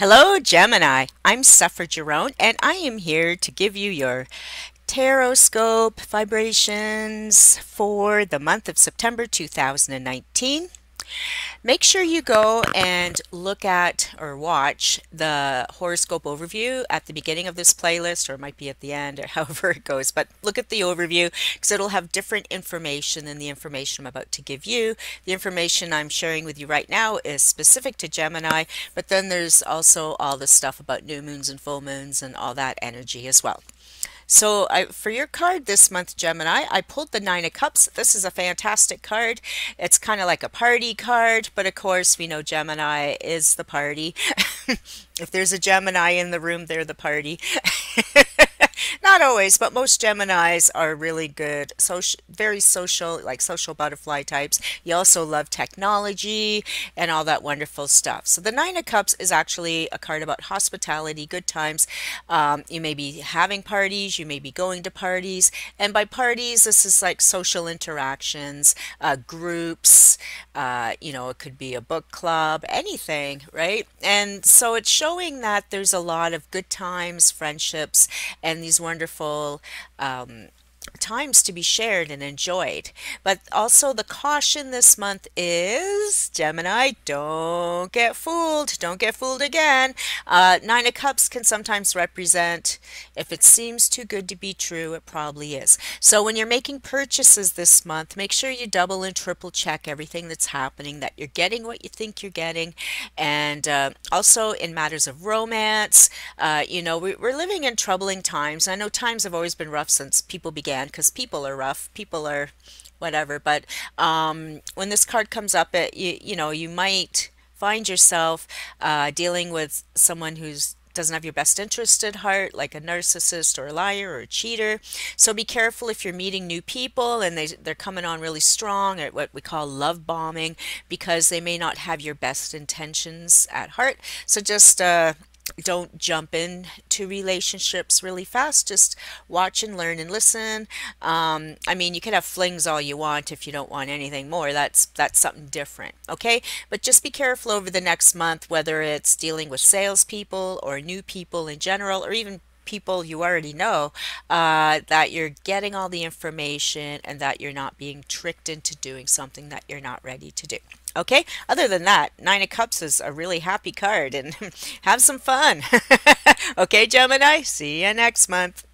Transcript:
Hello, Gemini. I'm Sèphera Girón, and I am here to give you your Tarotscope vibrations for the month of September 2019. Make sure you go and look at or watch the horoscope overview at the beginning of this playlist, or it might be at the end, or however it goes. But look at the overview because it'll have different information than the information I'm about to give you. The information I'm sharing with you right now is specific to Gemini, but then there's also all the stuff about new moons and full moons and all that energy as well. So I, for your card this month, Gemini, I pulled the Nine of Cups. This is a fantastic card. It's kind of like a party card, but of course we know Gemini is the party. if there's a Gemini in the room, they're the party. Not always, but most Geminis are really good, social, very social, like social butterfly types. You also love technology and all that wonderful stuff. So the Nine of Cups is actually a card about hospitality, good times. Um, you may be having parties, you may be going to parties, and by parties, this is like social interactions, uh, groups, uh, you know, it could be a book club, anything, right? And so it's showing that there's a lot of good times, friendships, and these wonderful um, times to be shared and enjoyed. But also the caution this month is Gemini, don't get fooled. Don't get fooled again. Uh, Nine of Cups can sometimes represent if it seems too good to be true, it probably is. So when you're making purchases this month, make sure you double and triple check everything that's happening, that you're getting what you think you're getting. And uh, also in matters of romance, uh, you know, we, we're living in troubling times. I know times have always been rough since people began because people are rough. People are whatever. But um, when this card comes up, it, you, you know, you might find yourself uh, dealing with someone who's doesn't have your best interest at heart, like a narcissist or a liar or a cheater. So be careful if you're meeting new people and they, they're coming on really strong at what we call love bombing because they may not have your best intentions at heart. So just uh, don't jump into relationships really fast. Just watch and learn and listen. Um, I mean, you can have flings all you want if you don't want anything more. That's that's something different, okay? But just be careful over the next month, whether it's dealing with salespeople or new people in general, or even people you already know, uh, that you're getting all the information and that you're not being tricked into doing something that you're not ready to do. Okay, other than that, Nine of Cups is a really happy card and have some fun. okay, Gemini, see you next month.